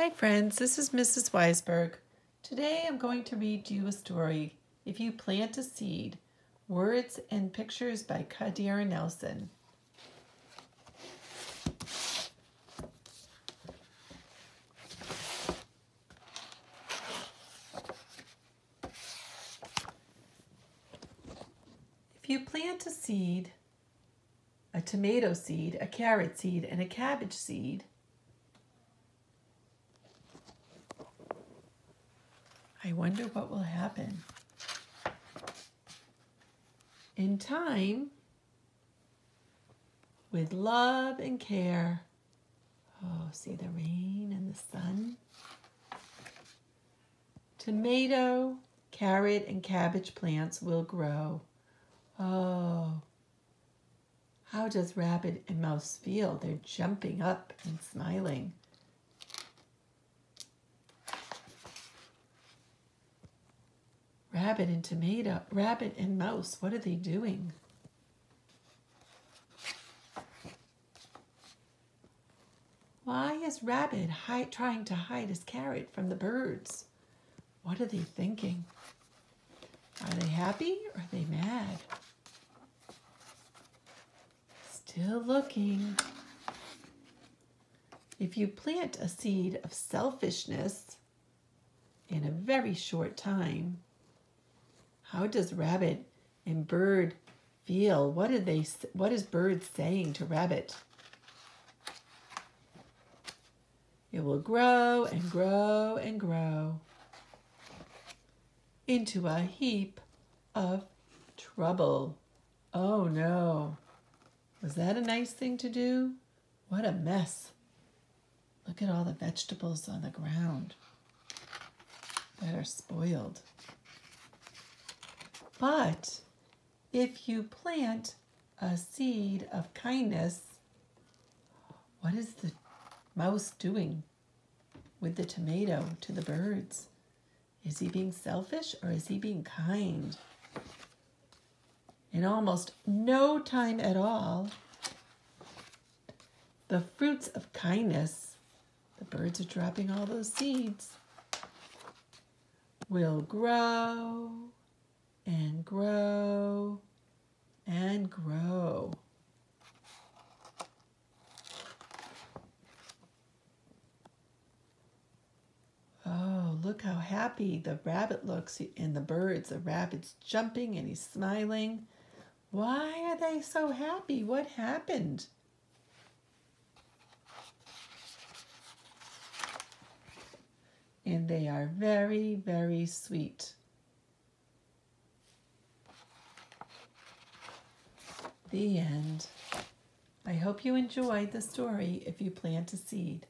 Hi friends, this is Mrs. Weisberg. Today I'm going to read you a story, If You Plant a Seed, Words and Pictures by Kadir Nelson. If you plant a seed, a tomato seed, a carrot seed, and a cabbage seed, I wonder what will happen. In time, with love and care, oh, see the rain and the sun. Tomato, carrot, and cabbage plants will grow. Oh, how does Rabbit and Mouse feel? They're jumping up and smiling. Rabbit and tomato, rabbit and mouse, what are they doing? Why is Rabbit hide, trying to hide his carrot from the birds? What are they thinking? Are they happy or are they mad? Still looking. If you plant a seed of selfishness in a very short time, how does rabbit and bird feel? What are they what is bird saying to rabbit? It will grow and grow and grow into a heap of trouble. Oh no. Was that a nice thing to do? What a mess. Look at all the vegetables on the ground that are spoiled. But if you plant a seed of kindness, what is the mouse doing with the tomato to the birds? Is he being selfish or is he being kind? In almost no time at all, the fruits of kindness, the birds are dropping all those seeds, will grow and grow and grow. Oh, look how happy the rabbit looks and the birds. The rabbit's jumping and he's smiling. Why are they so happy? What happened? And they are very, very sweet. The end. I hope you enjoyed the story if you plant a seed.